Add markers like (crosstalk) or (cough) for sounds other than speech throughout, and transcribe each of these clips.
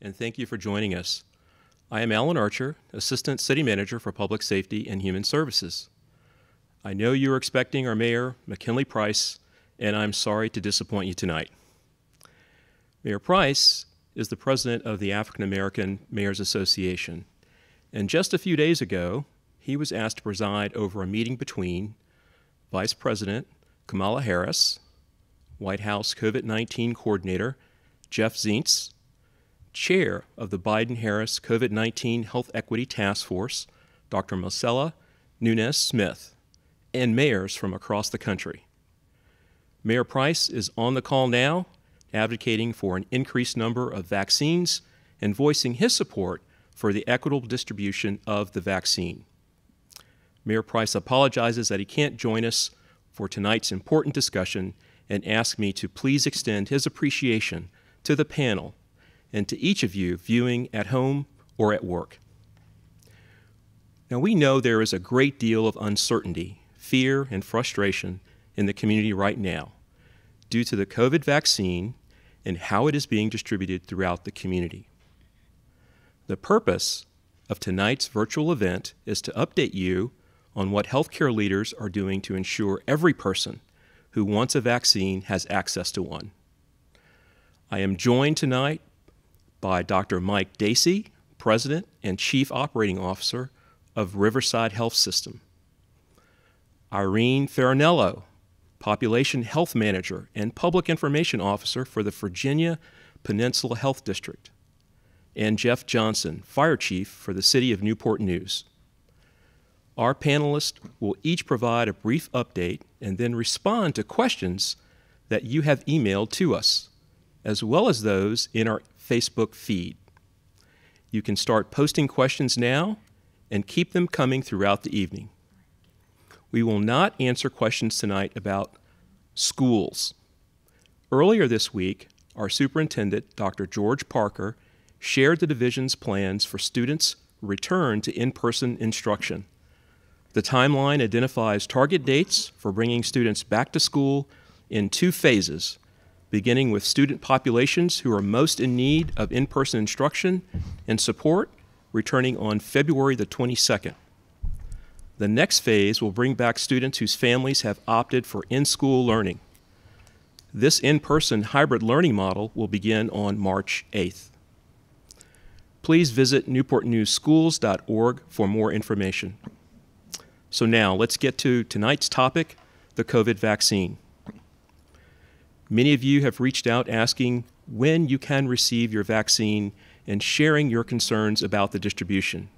and thank you for joining us. I am Alan Archer, Assistant City Manager for Public Safety and Human Services. I know you are expecting our Mayor, McKinley Price, and I'm sorry to disappoint you tonight. Mayor Price is the president of the African American Mayors Association, and just a few days ago, he was asked to preside over a meeting between Vice President Kamala Harris, White House COVID 19 Coordinator Jeff Zients, Chair of the Biden Harris COVID 19 Health Equity Task Force, Dr. Marcella Nunez Smith, and mayors from across the country. Mayor Price is on the call now, advocating for an increased number of vaccines and voicing his support for the equitable distribution of the vaccine. Mayor Price apologizes that he can't join us for tonight's important discussion and asks me to please extend his appreciation to the panel and to each of you viewing at home or at work. Now, we know there is a great deal of uncertainty, fear, and frustration in the community right now due to the COVID vaccine and how it is being distributed throughout the community. The purpose of tonight's virtual event is to update you on what healthcare leaders are doing to ensure every person who wants a vaccine has access to one. I am joined tonight by Dr. Mike Dacey, President and Chief Operating Officer of Riverside Health System, Irene Ferrainolo, Population Health Manager and Public Information Officer for the Virginia Peninsula Health District, and Jeff Johnson, Fire Chief for the City of Newport News. Our panelists will each provide a brief update and then respond to questions that you have emailed to us, as well as those in our Facebook feed. You can start posting questions now and keep them coming throughout the evening. We will not answer questions tonight about schools. Earlier this week, our superintendent, Dr. George Parker, shared the division's plans for students' return to in person instruction. The timeline identifies target dates for bringing students back to school in two phases, beginning with student populations who are most in need of in person instruction and support, returning on February the 22nd. The next phase will bring back students whose families have opted for in school learning. This in person hybrid learning model will begin on March 8th. Please visit newportnewsschools.org for more information. So now let's get to tonight's topic the COVID vaccine. Many of you have reached out asking when you can receive your vaccine and sharing your concerns about the distribution.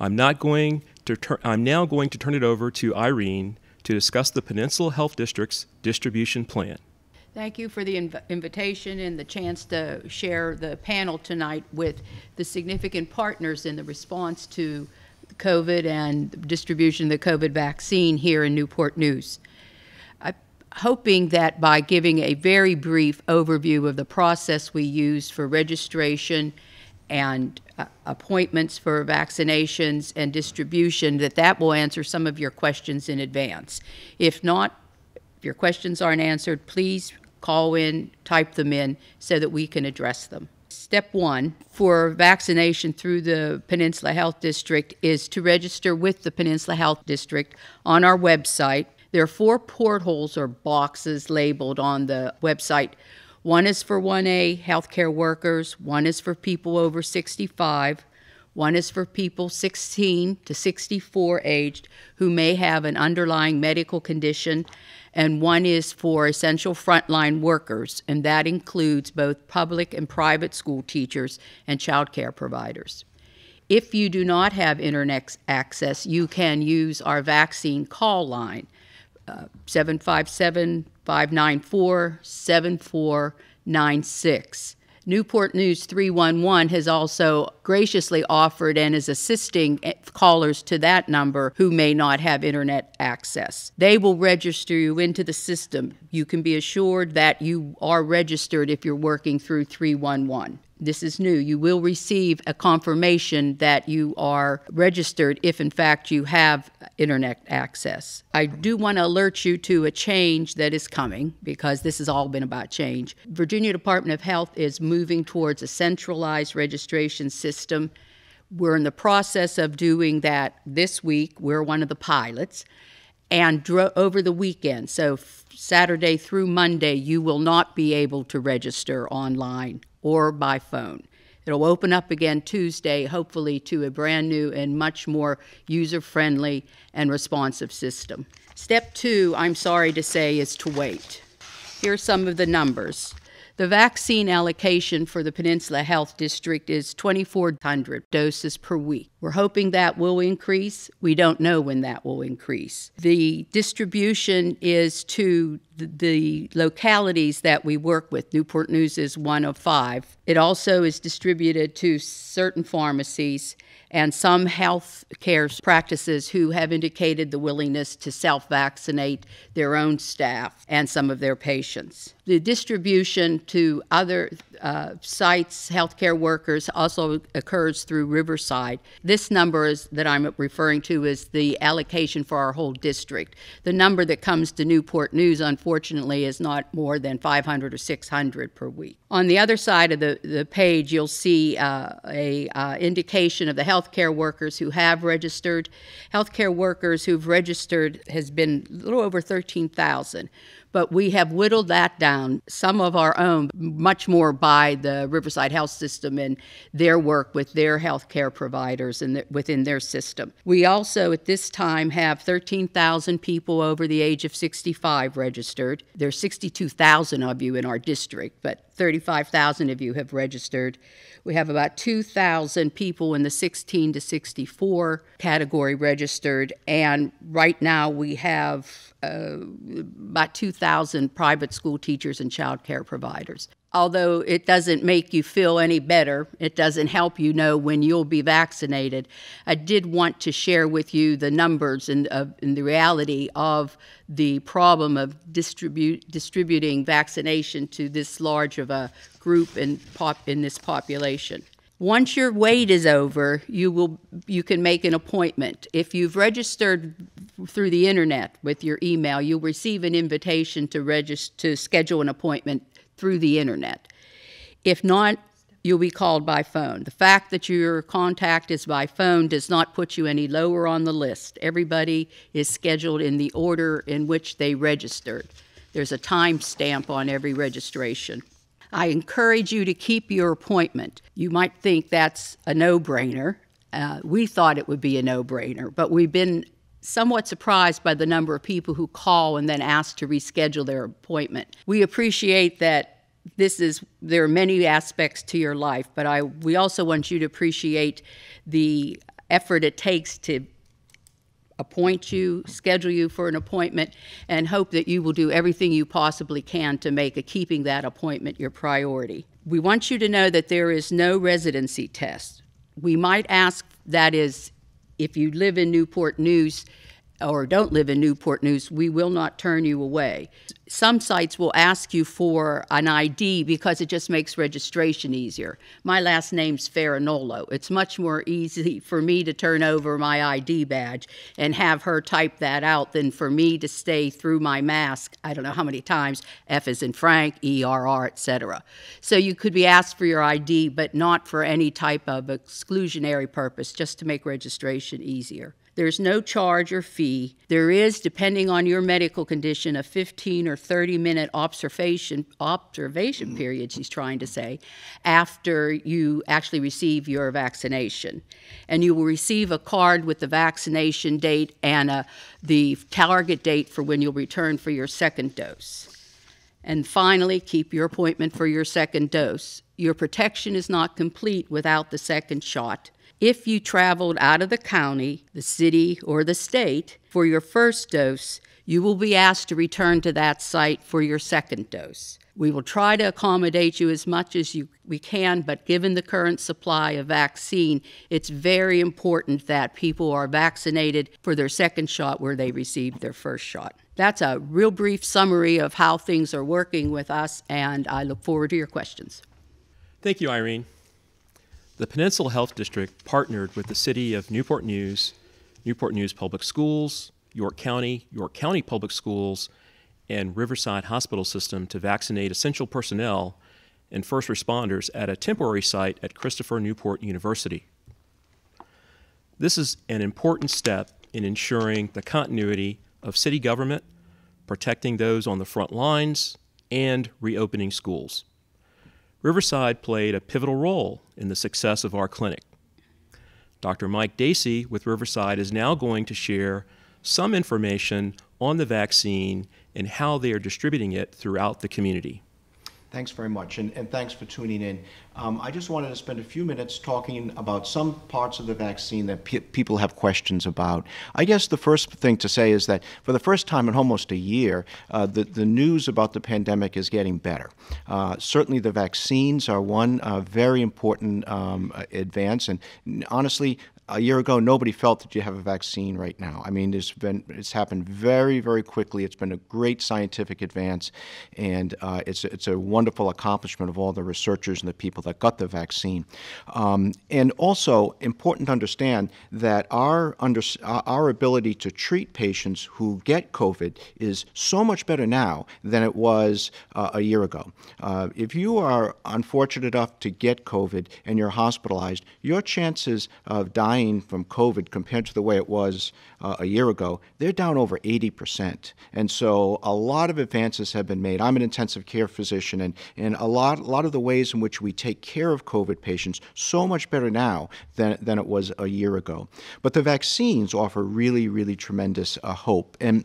I'm not going to I'm now going to turn it over to Irene to discuss the Peninsula Health District's distribution plan. Thank you for the inv- invitation and the chance to share the panel tonight with the significant partners in the response to COVID and distribution of the COVID vaccine here in Newport News. Hoping that by giving a very brief overview of the process we use for registration and uh, appointments for vaccinations and distribution, that that will answer some of your questions in advance. If not, if your questions aren't answered, please call in, type them in so that we can address them. Step one for vaccination through the Peninsula Health District is to register with the Peninsula Health District on our website. There are four portholes or boxes labeled on the website. One is for 1A healthcare workers, one is for people over 65, one is for people 16 to 64 aged who may have an underlying medical condition, and one is for essential frontline workers, and that includes both public and private school teachers and child care providers. If you do not have internet access, you can use our vaccine call line, 757 594 7496. Newport News 311 has also graciously offered and is assisting eh, callers to that number who may not have internet access. They will register you into the system. You can be assured that you are registered if you're working through 311. This is new, you will receive a confirmation that you are registered if, in fact, you have internet access. I do want to alert you to a change that is coming because this has all been about change. Virginia Department of Health is moving towards a centralized registration system. We're in the process of doing that this week. We're one of the pilots. And dro- over the weekend, so f- Saturday through Monday, you will not be able to register online or by phone. It'll open up again Tuesday, hopefully, to a brand new and much more user friendly and responsive system. Step two, I'm sorry to say, is to wait. Here are some of the numbers. The vaccine allocation for the Peninsula Health District is 2,400 doses per week. We're hoping that will increase. We don't know when that will increase. The distribution is to the, localities that we work with. Newport News is one of five. It also is distributed to certain pharmacies and some health care practices who have indicated the willingness to self vaccinate their own staff and some of their patients. The distribution to other uh, sites, healthcare workers, also occurs through Riverside. This number is, that I'm referring to is the allocation for our whole district. The number that comes to Newport News, unfortunately, is not more than 500 or 600 per week. On the other side of the, the page, you'll see uh, a uh, indication of the healthcare workers who have registered. Healthcare workers who've registered has been a little over 13,000 but we have whittled that down, some of our own, much more by the Riverside Health System and their work with their healthcare providers and the, within their system. We also, at this time, have 13,000 people over the age of 65 registered. There's 62,000 of you in our district, but 35,000 of you have registered. We have about 2,000 people in the 16 to 64 category registered, and right now we have uh, about 2,000 private school teachers and child care providers. Although it doesn't make you feel any better, it doesn't help you know when you'll be vaccinated. I did want to share with you the numbers and, uh, and the reality of the problem of distribute, distributing vaccination to this large of a group in, pop, in this population. Once your wait is over, you will you can make an appointment. If you've registered through the internet with your email, you'll receive an invitation to register to schedule an appointment through the internet. If not, you'll be called by phone. The fact that your contact is by phone does not put you any lower on the list. Everybody is scheduled in the order in which they registered. There's a time stamp on every registration. I encourage you to keep your appointment. You might think that's a no brainer. Uh, we thought it would be a no brainer, but we've been somewhat surprised by the number of people who call and then ask to reschedule their appointment. We appreciate that this is there are many aspects to your life, but I we also want you to appreciate the effort it takes to appoint you, schedule you for an appointment, and hope that you will do everything you possibly can to make a keeping that appointment your priority. We want you to know that there is no residency test. We might ask, that is, if you live in Newport News, or don't live in Newport News, we will not turn you away. Some sites will ask you for an ID because it just makes registration easier. My last name's Ferrainolo. It's much more easy for me to turn over my ID badge and have her type that out than for me to stay through my mask, I don't know how many times, F is in Frank, ERR, etc. So you could be asked for your ID, but not for any type of exclusionary purpose, just to make registration easier. There's no charge or fee. There is, depending on your medical condition, a 15 or 30 minute observation observation mm. period. She's trying to say after you actually receive your vaccination, and you will receive a card with the vaccination date and a, the target date for when you'll return for your second dose. And finally, keep your appointment for your second dose. Your protection is not complete without the second shot. If you traveled out of the county, the city, or the state for your first dose, you will be asked to return to that site for your second dose. We will try to accommodate you as much as you, we can, but given the current supply of vaccine, it's very important that people are vaccinated for their second shot where they received their first shot. That's a real brief summary of how things are working with us, and I look forward to your questions. Thank you, Irene. The Peninsula Health District partnered with the City of Newport News, Newport News Public Schools, York County, York County Public Schools, and Riverside Hospital System to vaccinate essential personnel and first responders at a temporary site at Christopher Newport University. This is an important step in ensuring the continuity of city government, protecting those on the front lines, and reopening schools. Riverside played a pivotal role in the success of our clinic. Dr. Mike Dacey with Riverside is now going to share some information on the vaccine and how they are distributing it throughout the community. Thanks very much, and, and thanks for tuning in. Um, I just wanted to spend a few minutes talking about some parts of the vaccine that pe people have questions about. I guess the first thing to say is that for the first time in almost a year, uh, the, the news about the pandemic is getting better. Uh, certainly, the vaccines are one uh, very important um, advance, and honestly, a year ago, nobody felt that you have a vaccine right now. I mean, it's been it's happened very, very quickly. It's been a great scientific advance, and uh, it's it's a wonderful accomplishment of all the researchers and the people that got the vaccine. Um, and also important to understand that our under our ability to treat patients who get COVID is so much better now than it was uh, a year ago. Uh, if you are unfortunate enough to get COVID and you're hospitalized, your chances of dying dying from COVID compared to the way it was uh, a year ago, they're down over 80%. And so a lot of advances have been made. I'm an intensive care physician, and, and a, lot, a lot of the ways in which we take care of COVID patients, so much better now than, than it was a year ago. But the vaccines offer really, really tremendous uh, hope. And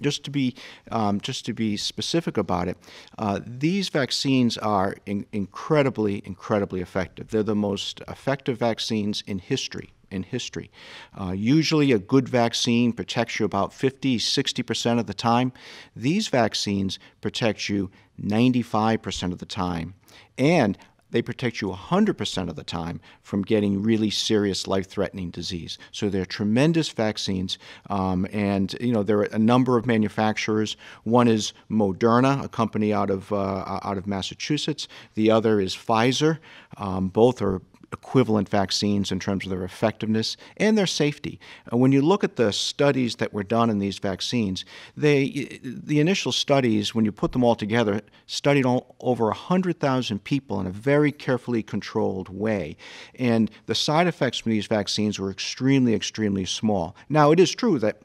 just to be um, just to be specific about it, uh, these vaccines are in incredibly, incredibly effective. They're the most effective vaccines in history. In history, uh, usually a good vaccine protects you about 50, 60 percent of the time. These vaccines protect you 95 percent of the time, and they protect you 100% of the time from getting really serious life-threatening disease. So they're tremendous vaccines, um, and you know there are a number of manufacturers. One is Moderna, a company out of uh, out of Massachusetts. The other is Pfizer. Um, both are equivalent vaccines in terms of their effectiveness and their safety. Uh, when you look at the studies that were done in these vaccines, they, the initial studies, when you put them all together, studied all, over 100,000 people in a very carefully controlled way. And the side effects from these vaccines were extremely, extremely small. Now, it is true that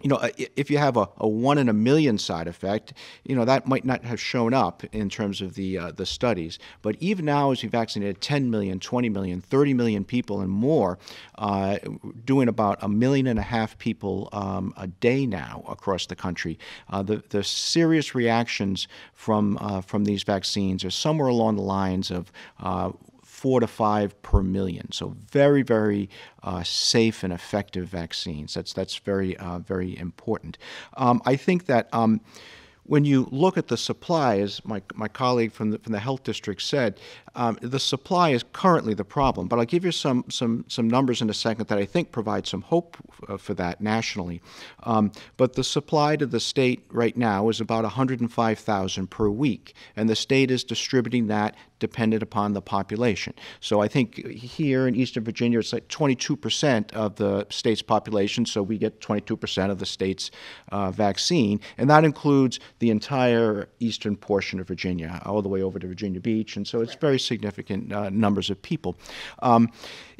you know, if you have a, a, one in a million side effect, you know, that might not have shown up in terms of the, uh, the studies. But even now, as we vaccinated 10 million, 20 million, 30 million people and more, uh, doing about a million and a half people um, a day now across the country, uh, the, the serious reactions from, uh, from these vaccines are somewhere along the lines of uh, four to five per million. So very, very uh, safe and effective vaccines. That's that's very, uh, very important. Um, I think that. Um, when you look at the supply, as my, my colleague from the, from the health district said, um, the supply is currently the problem. But I'll give you some, some, some numbers in a second that I think provide some hope uh, for that nationally. Um, but the supply to the state right now is about 105,000 per week, and the state is distributing that dependent upon the population. So I think here in Eastern Virginia, it's like 22% of the state's population, so we get 22% of the state's uh, vaccine, and that includes the entire eastern portion of Virginia, all the way over to Virginia Beach, and so it's very significant uh, numbers of people. Um,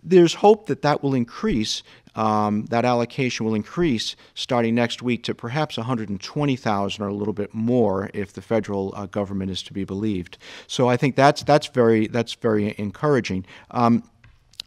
there's hope that that will increase. Um, that allocation will increase starting next week to perhaps 120,000 or a little bit more if the federal uh, government is to be believed. So I think that's that's very that's very encouraging. Um,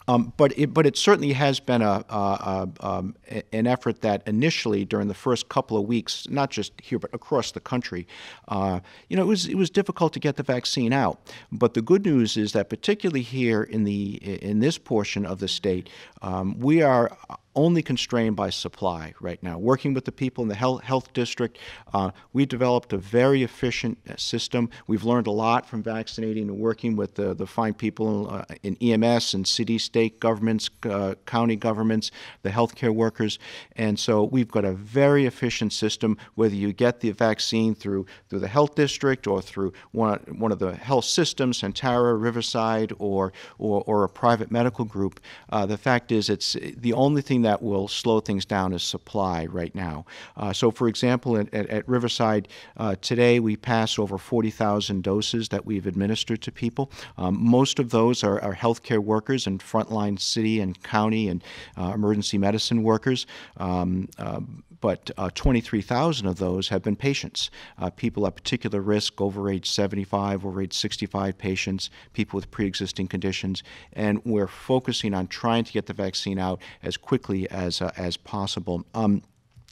um, but it, but it certainly has been a, a, a um, an effort that initially during the first couple of weeks, not just here but across the country, uh, you know, it was it was difficult to get the vaccine out. But the good news is that particularly here in the in this portion of the state, um, we are only constrained by supply right now. Working with the people in the health, health district, uh, we developed a very efficient uh, system. We've learned a lot from vaccinating and working with the, the fine people uh, in EMS and city, state, governments, uh, county governments, the healthcare workers. And so we've got a very efficient system, whether you get the vaccine through, through the health district or through one, one of the health systems, Sentara, Riverside, or, or, or a private medical group. Uh, the fact is, it's the only thing that will slow things down is supply right now. Uh, so, for example, at, at, Riverside, uh, today we pass over 40,000 doses that we've administered to people. Um, most of those are, are healthcare workers and frontline city and county and uh, emergency medicine workers. Um, uh, but uh, 23,000 of those have been patients, uh, people at particular risk, over age 75, over age 65 patients, people with pre-existing conditions, and we're focusing on trying to get the vaccine out as quickly as uh, as possible. Um,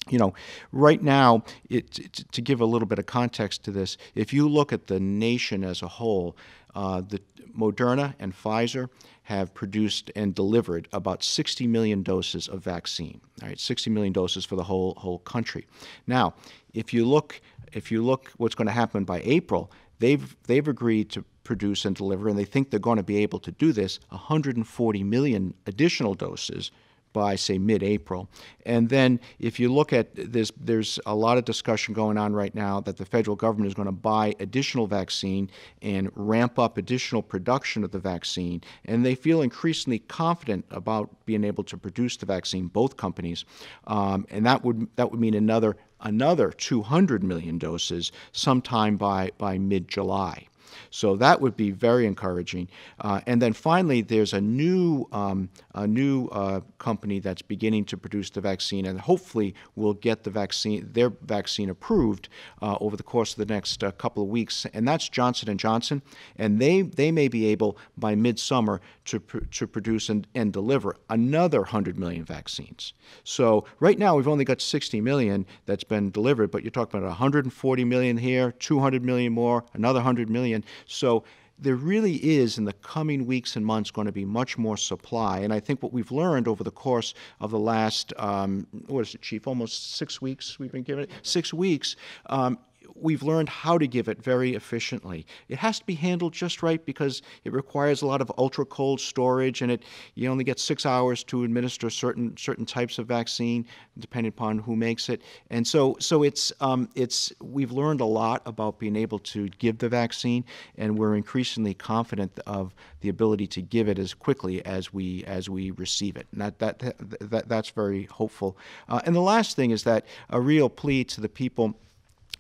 you know, right now, it, to give a little bit of context to this, if you look at the nation as a whole, uh, the Moderna and Pfizer have produced and delivered about 60 million doses of vaccine. All right, 60 million doses for the whole whole country. Now, if you look, if you look, what's going to happen by April? They've they've agreed to produce and deliver, and they think they're going to be able to do this 140 million additional doses by say mid-April. And then if you look at this, there's a lot of discussion going on right now that the federal government is going to buy additional vaccine and ramp up additional production of the vaccine. And they feel increasingly confident about being able to produce the vaccine, both companies. Um, and that would that would mean another another 200 million doses sometime by by mid-July. So that would be very encouraging. Uh, and then finally, there's a new um, a new uh, company that's beginning to produce the vaccine, and hopefully will get the vaccine their vaccine approved uh, over the course of the next uh, couple of weeks. And that's Johnson and Johnson, and they they may be able by midsummer to pr- to produce and, and deliver another 100 million vaccines. So right now we've only got 60 million that's been delivered, but you're talking about 140 million here, 200 million more, another 100 million. So there really is in the coming weeks and months going to be much more supply. And I think what we've learned over the course of the last, um, what is it, Chief, almost six weeks we've been given it? Six weeks. Um, we've learned how to give it very efficiently. It has to be handled just right because it requires a lot of ultra cold storage, and it you only get six hours to administer certain certain types of vaccine, depending upon who makes it. And so so it's um, it's we've learned a lot about being able to give the vaccine, and we're increasingly confident of the ability to give it as quickly as we as we receive it. And that that, that that's very hopeful. Uh, and the last thing is that a real plea to the people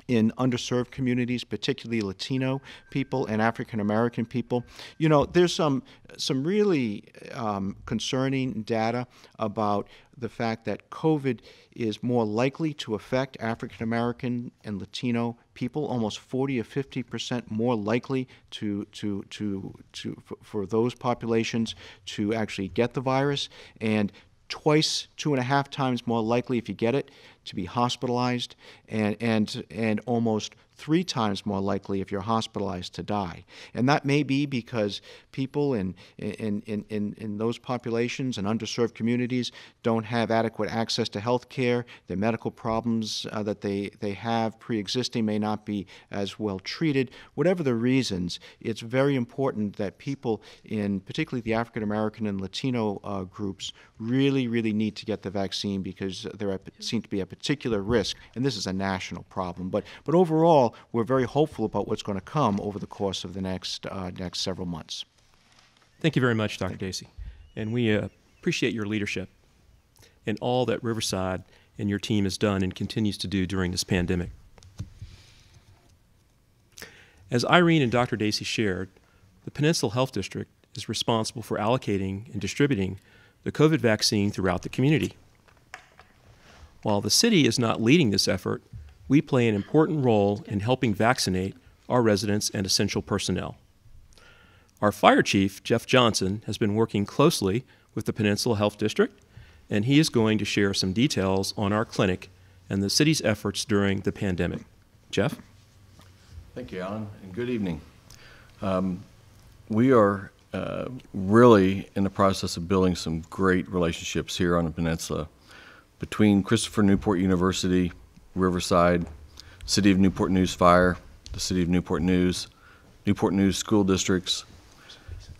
in underserved communities, particularly Latino people and African American people. You know, there's some some really um, concerning data about the fact that COVID is more likely to affect African American and Latino people, almost 40 or 50 percent more likely to to to to for, for those populations to actually get the virus, and twice, two and a half times more likely if you get it to be hospitalized, and, and, and almost three times more likely if you're hospitalized to die. And that may be because people in, in, in, in, in those populations and underserved communities don't have adequate access to health care. Their medical problems uh, that they, they have pre existing may not be as well treated. Whatever the reasons, it's very important that people in particularly the African American and Latino uh, groups really, really need to get the vaccine because there seem to be a particular risk, and this is a national problem. But, but overall, we're very hopeful about what's going to come over the course of the next, uh, next several months. Thank you very much, Dr. Dacey. And we uh, appreciate your leadership and all that Riverside and your team has done and continues to do during this pandemic. As Irene and Dr. Dacey shared, the Peninsula Health District is responsible for allocating and distributing the COVID vaccine throughout the community. While the city is not leading this effort, we play an important role in helping vaccinate our residents and essential personnel. Our fire chief, Jeff Johnson, has been working closely with the Peninsula Health District, and he is going to share some details on our clinic and the city's efforts during the pandemic. Jeff? Thank you, Alan, and good evening. Um, we are uh, really in the process of building some great relationships here on the peninsula between Christopher Newport University, Riverside, City of Newport News Fire, the City of Newport News, Newport News School Districts,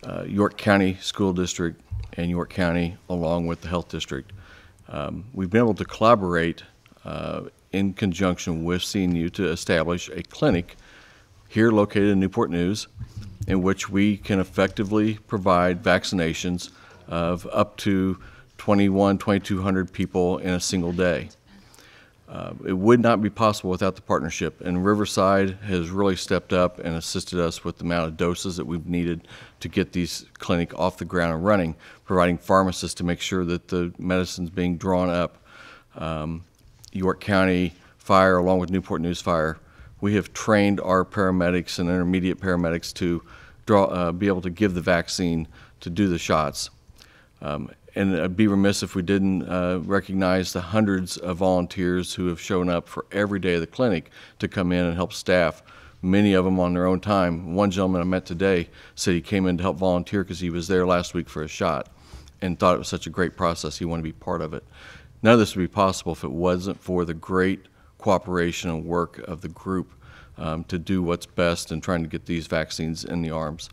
uh, York County School District, and York County, along with the Health District. Um, We've been able to collaborate uh, in conjunction with CNU to establish a clinic here located in Newport News in which we can effectively provide vaccinations of up to 21, 2,200 people in a single day. Uh, It would not be possible without the partnership, and Riverside has really stepped up and assisted us with the amount of doses that we've needed to get these clinic off the ground and running, providing pharmacists to make sure that the medicine's being drawn up. Um, York County Fire, along with Newport News Fire, we have trained our paramedics and intermediate paramedics to draw, uh, be able to give the vaccine to do the shots. Um, and I'd be remiss if we didn't uh, recognize the hundreds of volunteers who have shown up for every day of the clinic to come in and help staff, many of them on their own time. One gentleman I met today said he came in to help volunteer because he was there last week for a shot and thought it was such a great process, he wanted to be part of it. None of this would be possible if it wasn't for the great cooperation and work of the group um, to do what's best in trying to get these vaccines in the arms.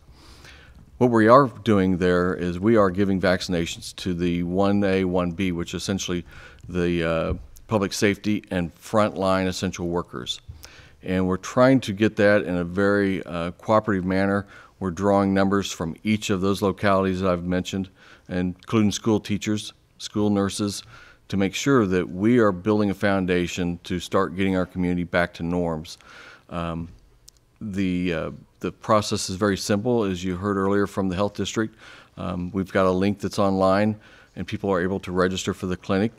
What we are doing there is we are giving vaccinations to the 1A, 1B, which is essentially the uh, public safety and frontline essential workers. And we're trying to get that in a very uh, cooperative manner. We're drawing numbers from each of those localities that I've mentioned, including school teachers, school nurses, to make sure that we are building a foundation to start getting our community back to norms. Um, the uh, the process is very simple, as you heard earlier from the health district. Um, we've got a link that's online, and people are able to register for the clinic.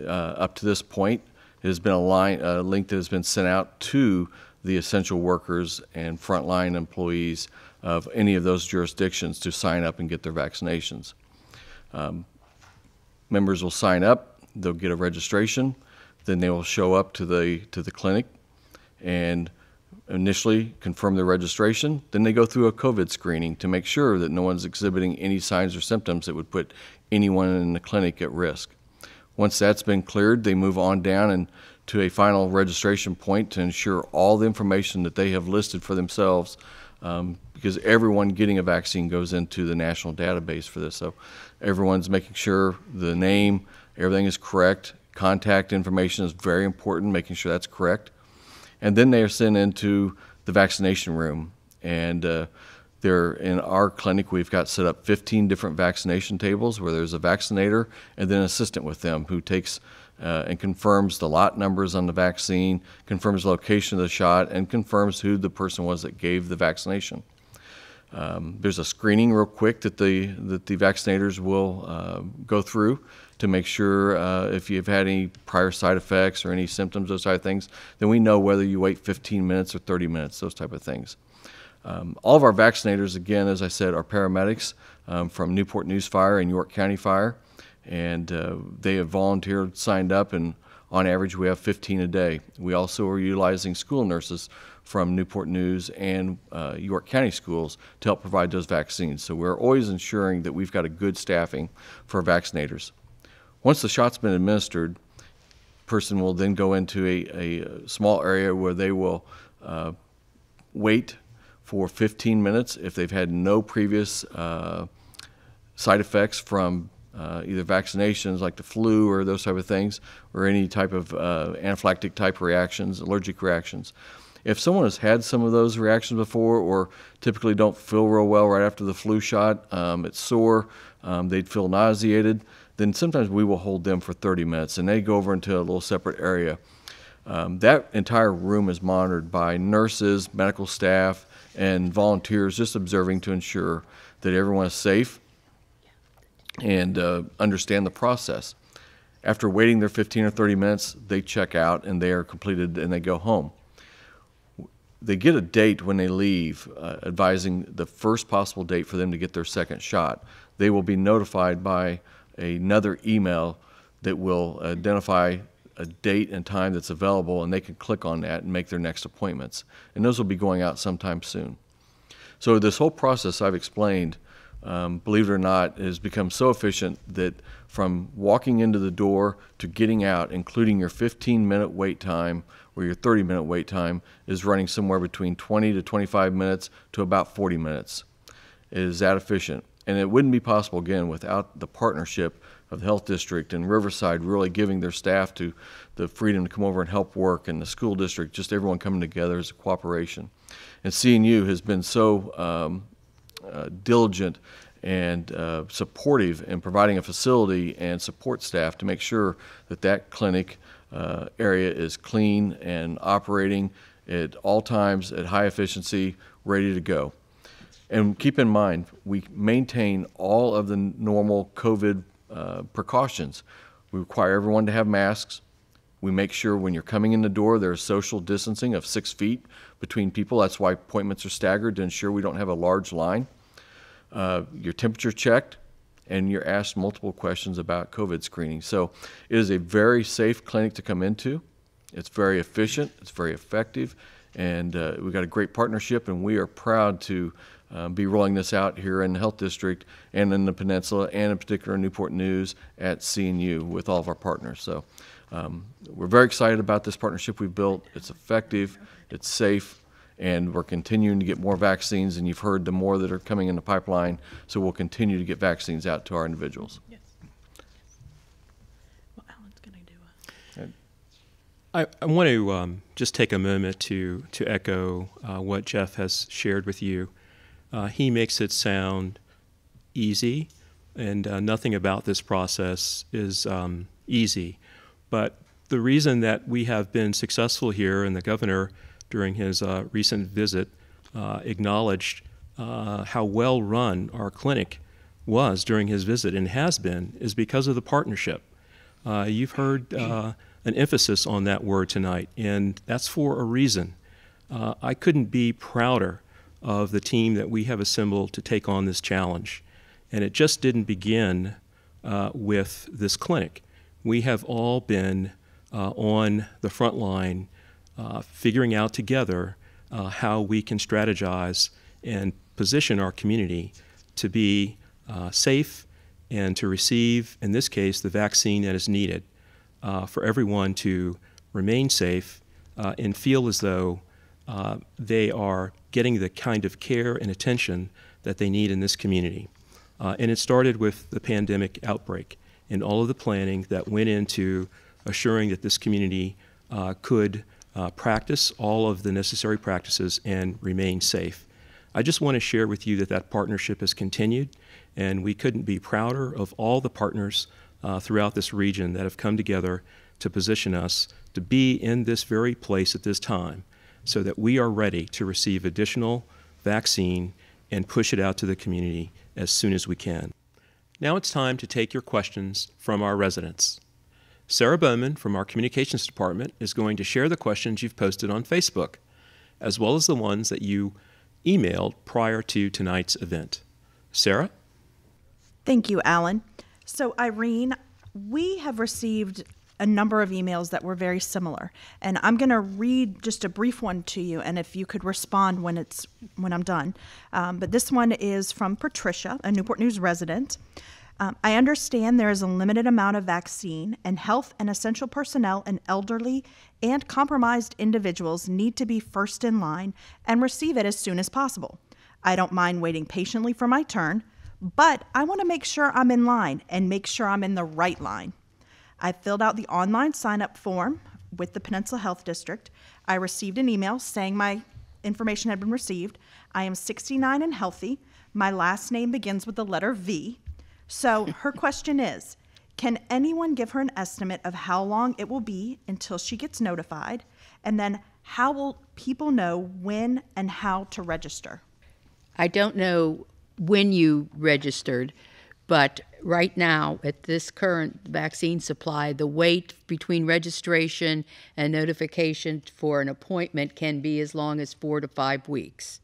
Uh, up to this point, it has been a line, a link that has been sent out to the essential workers and frontline employees of any of those jurisdictions to sign up and get their vaccinations. Um, members will sign up, they'll get a registration, then they will show up to the to the clinic, and initially confirm their registration. Then they go through a COVID screening to make sure that no one's exhibiting any signs or symptoms that would put anyone in the clinic at risk. Once that's been cleared, they move on down and to a final registration point to ensure all the information that they have listed for themselves, um, because everyone getting a vaccine goes into the national database for this. So everyone's making sure the name, everything is correct. Contact information is very important, making sure that's correct and then they are sent into the vaccination room. And uh, they're in our clinic. We've got set up 15 different vaccination tables where there's a vaccinator and then an assistant with them who takes uh, and confirms the lot numbers on the vaccine, confirms the location of the shot, and confirms who the person was that gave the vaccination. Um, there's a screening real quick that the that the vaccinators will uh, go through to make sure uh, if you've had any prior side effects or any symptoms, those type of things, then we know whether you wait 15 minutes or 30 minutes, those type of things. Um, all of our vaccinators, again, as I said, are paramedics um, from Newport News Fire and York County Fire, and uh, they have volunteered, signed up, and on average we have 15 a day. We also are utilizing school nurses from Newport News and uh, York County schools to help provide those vaccines. So we're always ensuring that we've got a good staffing for vaccinators. Once the shot's been administered, person will then go into a, a small area where they will uh, wait for 15 minutes if they've had no previous uh, side effects from uh, either vaccinations like the flu or those type of things, or any type of uh, anaphylactic type reactions, allergic reactions. If someone has had some of those reactions before, or typically don't feel real well right after the flu shot, um, it's sore, um, they'd feel nauseated, then sometimes we will hold them for 30 minutes and they go over into a little separate area. Um, that entire room is monitored by nurses, medical staff, and volunteers just observing to ensure that everyone is safe and uh, understand the process. After waiting their 15 or 30 minutes, they check out and they are completed and they go home. They get a date when they leave, uh, advising the first possible date for them to get their second shot. They will be notified by another email that will identify a date and time that's available, and they can click on that and make their next appointments. And those will be going out sometime soon. So this whole process I've explained, um, believe it or not, has become so efficient that from walking into the door to getting out, including your 15-minute wait time or your 30-minute wait time, is running somewhere between 20 to 25 minutes to about 40 minutes. It is that efficient. And it wouldn't be possible again without the partnership of the health district and Riverside really giving their staff to the freedom to come over and help work, and the school district, just everyone coming together as a cooperation. And CNU has been so um, uh, diligent and uh, supportive in providing a facility and support staff to make sure that that clinic uh, area is clean and operating at all times at high efficiency, ready to go. And keep in mind, we maintain all of the normal COVID uh, precautions. We require everyone to have masks. We make sure when you're coming in the door, there's social distancing of six feet between people. That's why appointments are staggered to ensure we don't have a large line. Uh, your temperature checked, and you're asked multiple questions about COVID screening. So it is a very safe clinic to come into. It's very efficient, it's very effective, and uh, we've got a great partnership, and we are proud to um, be rolling this out here in the Health District and in the Peninsula, and in particular Newport News at CNU with all of our partners. So um, we're very excited about this partnership we've built. It's effective, it's safe, and we're continuing to get more vaccines. And you've heard the more that are coming in the pipeline, so we'll continue to get vaccines out to our individuals. Yes. Well, Alan's going to do a. I, I want to um, just take a moment to, to echo uh, what Jeff has shared with you. Uh, he makes it sound easy, and uh, nothing about this process is um, easy. But the reason that we have been successful here, and the governor during his uh, recent visit uh, acknowledged uh, how well run our clinic was during his visit and has been, is because of the partnership. Uh, you've heard an emphasis on that word tonight, and that's for a reason. I couldn't be prouder of the team that we have assembled to take on this challenge. And it just didn't begin uh, with this clinic. We have all been uh, on the front line uh, figuring out together uh, how we can strategize and position our community to be uh, safe and to receive, in this case, the vaccine that is needed uh, for everyone to remain safe and feel as though they are getting the kind of care and attention that they need in this community. Uh, and it started with the pandemic outbreak and all of the planning that went into assuring that this community uh, could uh, practice all of the necessary practices and remain safe. I just want to share with you that that partnership has continued, and we couldn't be prouder of all the partners uh, throughout this region that have come together to position us to be in this very place at this time so that we are ready to receive additional vaccine and push it out to the community as soon as we can. Now it's time to take your questions from our residents. Sarah Bowman from our Communications Department is going to share the questions you've posted on Facebook, as well as the ones that you emailed prior to tonight's event. Sarah? Thank you, Alan. So, Irene, we have received a number of emails that were very similar. And I'm going to read just a brief one to you, and if you could respond when it's when I'm done. Um, but this one is from Patricia, a Newport News resident. Um, I understand there is a limited amount of vaccine, and health and essential personnel and elderly and compromised individuals need to be first in line and receive it as soon as possible. I don't mind waiting patiently for my turn, but I want to make sure I'm in line and make sure I'm in the right line. I filled out the online sign up form with the Peninsula Health District. I received an email saying my information had been received. I am 69 and healthy. My last name begins with the letter V. So her (laughs) question is Can anyone give her an estimate of how long it will be until she gets notified? And then how will people know when and how to register? I don't know when you registered, but right now, at this current vaccine supply, the wait between registration and notification for an appointment can be as long as four to five weeks.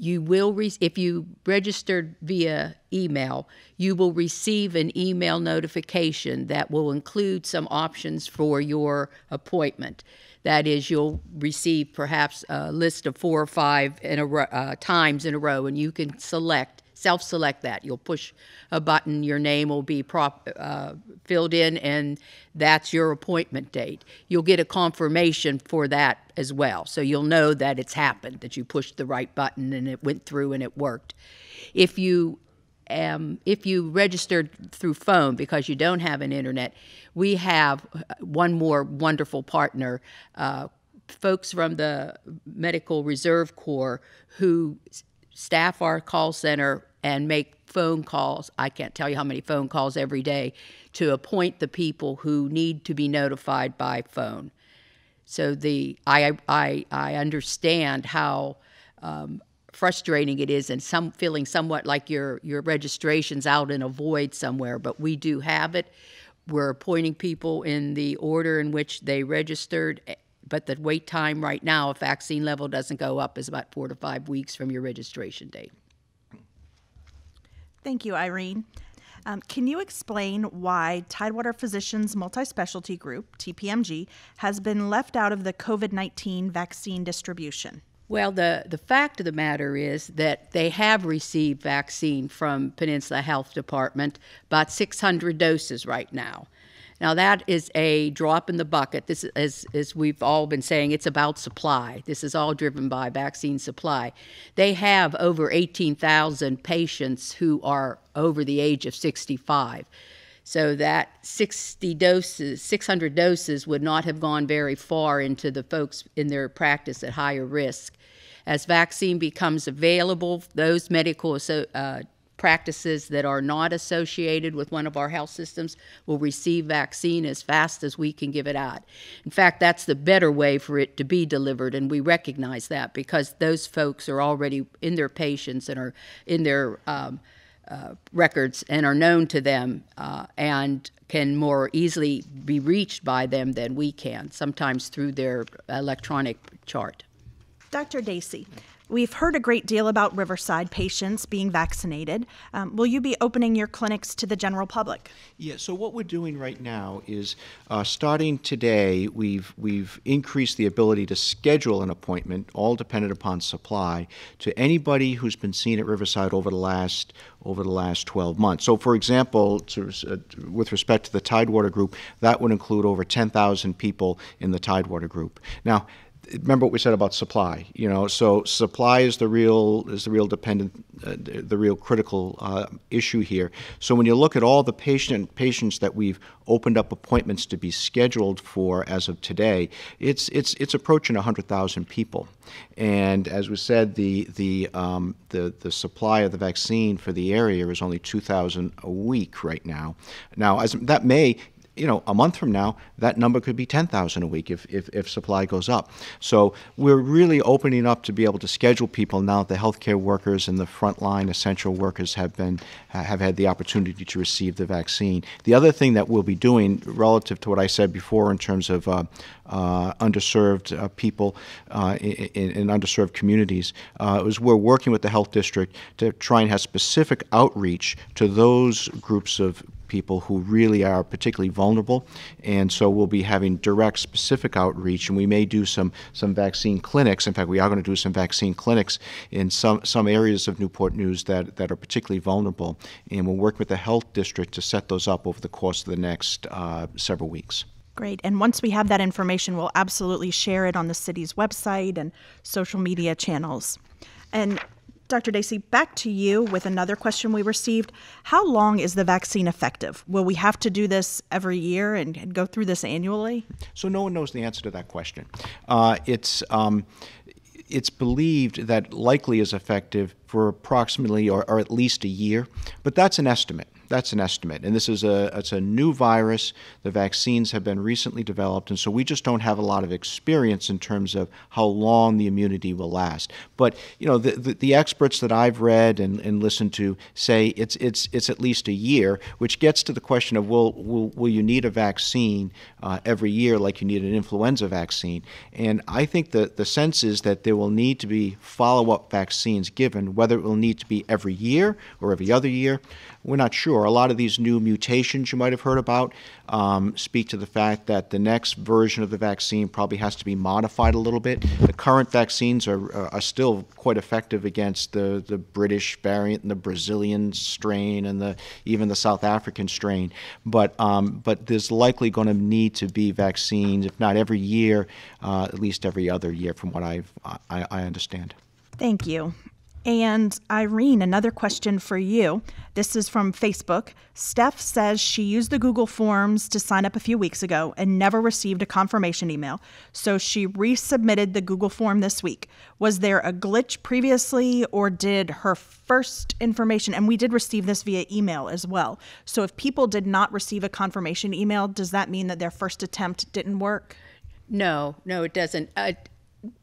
You will, re- if you registered via email, you will receive an email notification that will include some options for your appointment. That is, you'll receive perhaps a list of four or five in a ro- uh, times in a row, and you can select self-select that. You'll push a button, your name will be prop, uh, filled in, and that's your appointment date. You'll get a confirmation for that as well, so you'll know that it's happened, that you pushed the right button and it went through and it worked. If you um, if you registered through phone because you don't have an internet, we have uh, one more wonderful partner, uh, folks from the Medical Reserve Corps who staff our call center and make phone calls. I can't tell you how many phone calls every day to appoint the people who need to be notified by phone. So the I I I understand how um, frustrating it is, and some feeling somewhat like your your registration's out in a void somewhere. But we do have it. We're appointing people in the order in which they registered. eh, But the wait time right now, if vaccine level doesn't go up, is about four to five weeks from your registration date. Thank you, Irene. Um, can you explain why Tidewater Physicians Multi-Specialty Group, TPMG, has been left out of the COVID-19 vaccine distribution? Well, the, the fact of the matter is that they have received vaccine from Peninsula Health Department, about 600 doses right now. Now, that is a drop in the bucket. This is, as, as we've all been saying, it's about supply. This is all driven by vaccine supply. They have over 18,000 patients who are over the age of 65. So that 60 doses, 600 doses would not have gone very far into the folks in their practice at higher risk. As vaccine becomes available, those medical uh, practices that are not associated with one of our health systems will receive vaccine as fast as we can give it out. In fact, that's the better way for it to be delivered, and we recognize that because those folks are already in their patients and are in their um, uh, records and are known to them uh, and can more easily be reached by them than we can, sometimes through their electronic chart. Dr. Dacey, we've heard a great deal about Riverside patients being vaccinated. Um, will you be opening your clinics to the general public? Yeah, so what we're doing right now is, uh, starting today, we've, we've increased the ability to schedule an appointment, all dependent upon supply, to anybody who's been seen at Riverside over the last, over the last 12 months. So, for example, to, uh, with respect to the Tidewater Group, that would include over 10,000 people in the Tidewater Group. Now, remember what we said about supply you know? So supply is the real is the real dependent uh, the real critical uh, issue here. So when you look at all the patient patients that we've opened up appointments to be scheduled for as of today it's it's it's approaching 100,000 people. And as we said the the um, the the supply of the vaccine for the area is only 2,000 a week right now. Now as that may you know, a month from now, that number could be 10,000 a week if, if, if supply goes up. So we're really opening up to be able to schedule people now that the healthcare workers and the frontline essential workers have been have had the opportunity to receive the vaccine. The other thing that we'll be doing relative to what I said before in terms of uh, uh, underserved uh, people uh, in, in, underserved communities uh, is we're working with the health district to try and have specific outreach to those groups of people who really are particularly vulnerable. And so we'll be having direct, specific outreach, and we may do some some vaccine clinics. In fact, we are going to do some vaccine clinics in some some areas of Newport News that that are particularly vulnerable, and we'll work with the health district to set those up over the course of the next uh, several weeks. Great. And once we have that information, we'll absolutely share it on the city's website and social media channels. And Dr. Dacey, back to you with another question we received. How long is the vaccine effective? Will we have to do this every year and, and go through this annually? So no one knows the answer to that question. Uh, it's um, it's believed that likely is effective for approximately or, or at least a year, but that's an estimate. That's an estimate. And this is a it's a new virus. The vaccines have been recently developed, and so we just don't have a lot of experience in terms of how long the immunity will last. But you know, the the, the experts that I've read and, and listened to say it's it's it's at least a year, which gets to the question of will will, will you need a vaccine uh, every year like you need an influenza vaccine? And I think the the sense is that there will need to be follow up vaccines given, whether it will need to be every year or every other year. We're not sure. A lot of these new mutations you might have heard about um, speak to the fact that the next version of the vaccine probably has to be modified a little bit. The current vaccines are, are still quite effective against the, the British variant and the Brazilian strain and the even the South African strain. But um, but there's likely going to need to be vaccines, if not every year, uh, at least every other year, from what I've, I, I understand. Thank you. And Irene, another question for you. This is from Facebook. Steph says she used the Google Forms to sign up a few weeks ago and never received a confirmation email. So she resubmitted the Google form this week. Was there a glitch previously, or did her first information, and we did receive this via email as well. So if people did not receive a confirmation email, does that mean that their first attempt didn't work? No, no, it doesn't. Uh,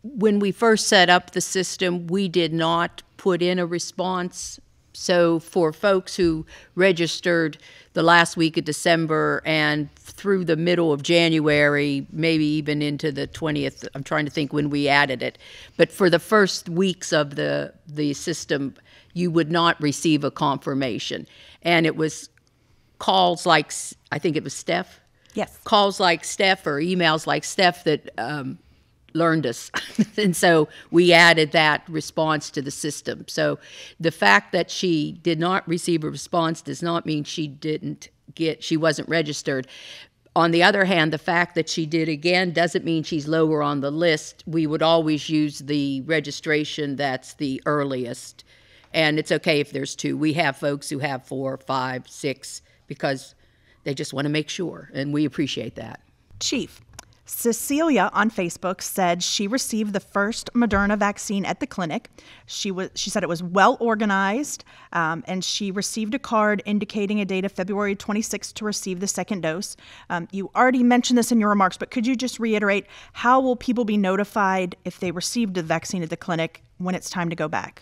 when we first set up the system, we did not put in a response. So for folks who registered the last week of December and through the middle of January, maybe even into the 20th, I'm trying to think when we added it. But for the first weeks of the, the system, you would not receive a confirmation. And it was calls like, I think it was Steph? Yes. Calls like Steph or emails like Steph that um, learned us. (laughs) and so we added that response to the system. So the fact that she did not receive a response does not mean she didn't get, she wasn't registered. On the other hand, the fact that she did again doesn't mean she's lower on the list. We would always use the registration that's the earliest. And it's okay if there's two. We have folks who have four, five, six, because they just want to make sure, and we appreciate that. Chief, Cecilia on Facebook said she received the first Moderna vaccine at the clinic. She was she said it was well organized, um, and she received a card indicating a date of February 26th to receive the second dose. Um, you already mentioned this in your remarks, but could you just reiterate how will people be notified if they received the vaccine at the clinic when it's time to go back?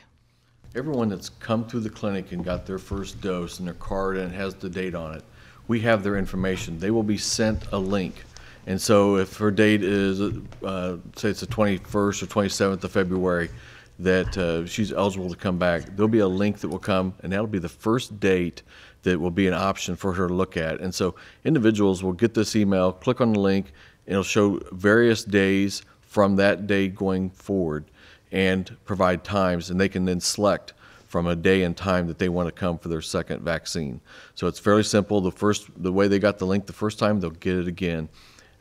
Everyone that's come through the clinic and got their first dose and their card and has the date on it, we have their information. They will be sent a link and so if her date is, uh, say it's the 21st or 27th of February, that uh, she's eligible to come back, there'll be a link that will come, and that'll be the first date that will be an option for her to look at. And so individuals will get this email, click on the link, and it'll show various days from that day going forward and provide times, and they can then select from a day and time that they want to come for their second vaccine. So it's fairly simple. The first, the way they got the link the first time, they'll get it again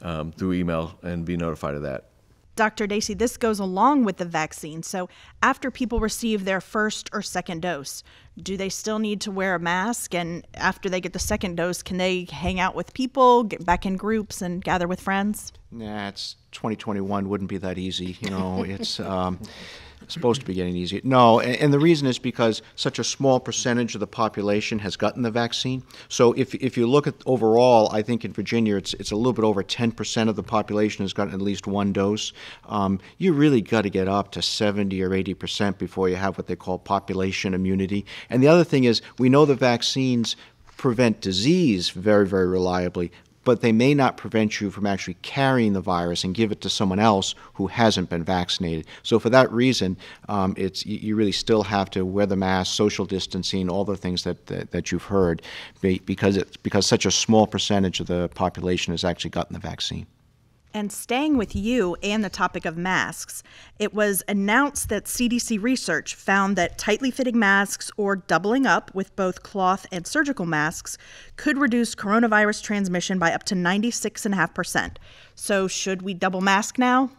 um, through email and be notified of that. Dr. Dacey, this goes along with the vaccine. So, after people receive their first or second dose, do they still need to wear a mask? And after they get the second dose, can they hang out with people, get back in groups, and gather with friends? Nah, it's 2021. Wouldn't be that easy. You know, it's. Um, (laughs) supposed to be getting easier. No, and, and, the reason is because such a small percentage of the population has gotten the vaccine. So if, if you look at overall, I think in Virginia it's it's a little bit over 10% of the population has gotten at least one dose. Um, you really got to get up to 70 or 80% before you have what they call population immunity. And the other thing is we know the vaccines prevent disease very, very reliably, but they may not prevent you from actually carrying the virus and give it to someone else who hasn't been vaccinated. So for that reason, um, it's you really still have to wear the mask, social distancing, all the things that that, that you've heard, because it's because such a small percentage of the population has actually gotten the vaccine. And staying with you and the topic of masks, it was announced that CDC research found that tightly fitting masks or doubling up with both cloth and surgical masks could reduce coronavirus transmission by up to 96.5%. So, should we double mask now?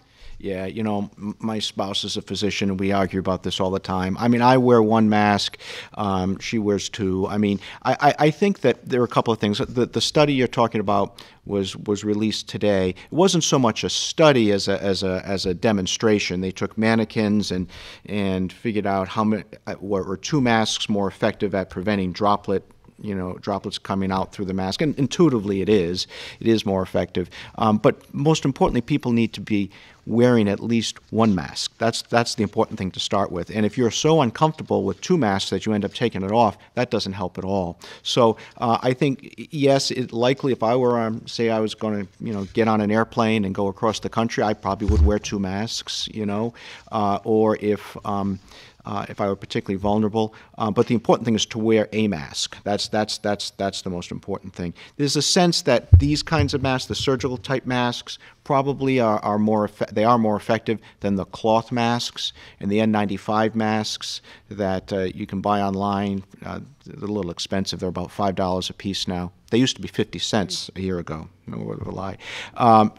Yeah, you know, my spouse is a physician, and we argue about this all the time. I mean, I wear one mask, um, she wears two. I mean, I, I, I, think that there are a couple of things. The, the study you're talking about was was released today. It wasn't so much a study as a as a as a demonstration. They took mannequins and and figured out how many uh, were two masks more effective at preventing droplet you know droplets coming out through the mask and intuitively it is it is more effective um, but most importantly people need to be wearing at least one mask. That's that's the important thing to start with. And if you're so uncomfortable with two masks that you end up taking it off, that doesn't help at all. So uh, I think yes, it likely if I were um, say I was going to you know get on an airplane and go across the country, I probably would wear two masks. You know, uh, or if um, uh, if I were particularly vulnerable. Uh, but the important thing is to wear a mask. That's, that's, that's, that's the most important thing. There's a sense that these kinds of masks, the surgical type masks, probably are, are more they are more effective than the cloth masks and the N95 masks that uh, you can buy online. Uh, they're a little expensive. They're about five dollars a piece now. They used to be 50 cents a year ago. No lie. Um,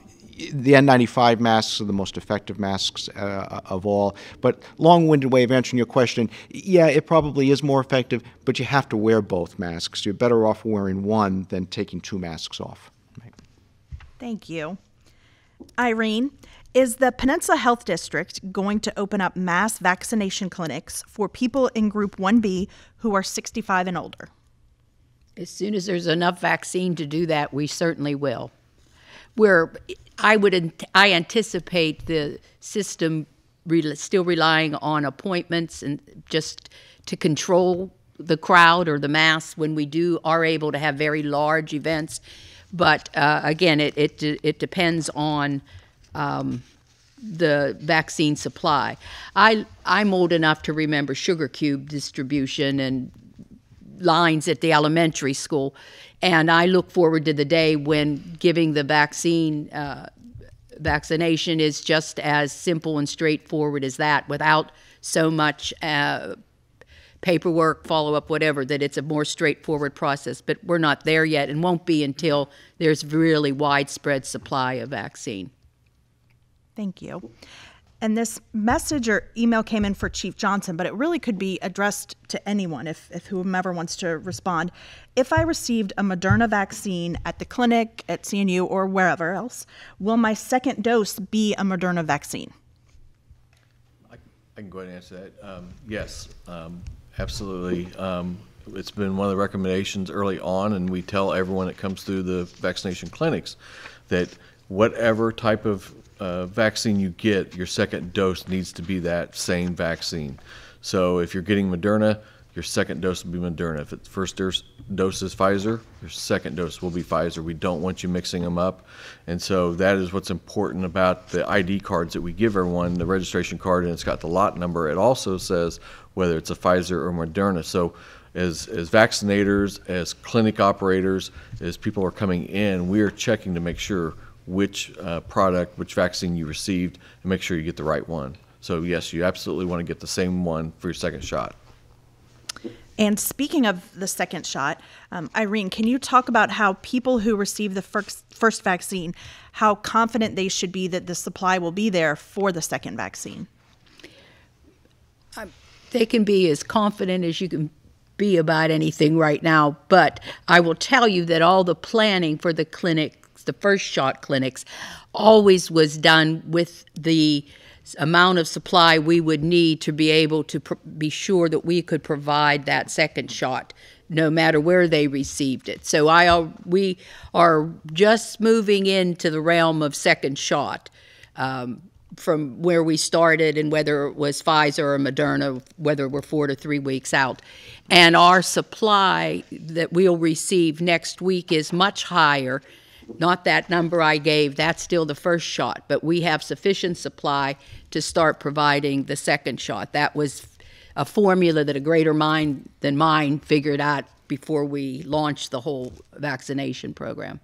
the N95 masks are the most effective masks uh, of all. But long-winded way of answering your question, yeah, it probably is more effective, but you have to wear both masks. You're better off wearing one than taking two masks off. Right. Thank you. Irene, is the Peninsula Health District going to open up mass vaccination clinics for people in Group 1B who are 65 and older? As soon as there's enough vaccine to do that, we certainly will. We're, I would, I anticipate the system re- still relying on appointments and just to control the crowd or the mass when we do are able to have very large events. But uh, again, it, it, it depends on um, the vaccine supply. I, I'm old enough to remember sugar cube distribution and lines at the elementary school. And I look forward to the day when giving the vaccine uh, vaccination is just as simple and straightforward as that without so much uh, paperwork, follow up, whatever, that it's a more straightforward process. But we're not there yet and won't be until there's really widespread supply of vaccine. Thank you. And this message or email came in for Chief Johnson, but it really could be addressed to anyone if, if whomever wants to respond. If I received a Moderna vaccine at the clinic, at CNU, or wherever else, will my second dose be a Moderna vaccine? I can go ahead and answer that. Um, Yes, um, absolutely. Um, It's been one of the recommendations early on, and we tell everyone that comes through the vaccination clinics that whatever type of uh, vaccine you get, your second dose needs to be that same vaccine. So if you're getting Moderna, your second dose will be Moderna. If it's first dose, dose is Pfizer, your second dose will be Pfizer. We don't want you mixing them up. And so that is what's important about the ID cards that we give everyone, the registration card, and it's got the lot number. It also says whether it's a Pfizer or Moderna. So as, as vaccinators, as clinic operators, as people are coming in, we are checking to make sure which uh, product, which vaccine you received, and make sure you get the right one. So yes, you absolutely want to get the same one for your second shot. And speaking of the second shot, um, Irene, can you talk about how people who receive the first, first vaccine, how confident they should be that the supply will be there for the second vaccine? they can be as confident as you can be about anything right now. But I will tell you that all the planning for the clinics, the first shot clinics, always was done with the amount of supply we would need to be able to be sure that we could provide that second shot no matter where they received it. So I we are just moving into the realm of second shot. Um, from where we started and whether it was Pfizer or Moderna, whether we're four to three weeks out. And our supply that we'll receive next week is much higher. Not that number I gave, that's still the first shot, but we have sufficient supply to start providing the second shot. That was a formula that a greater mind than mine figured out before we launched the whole vaccination program.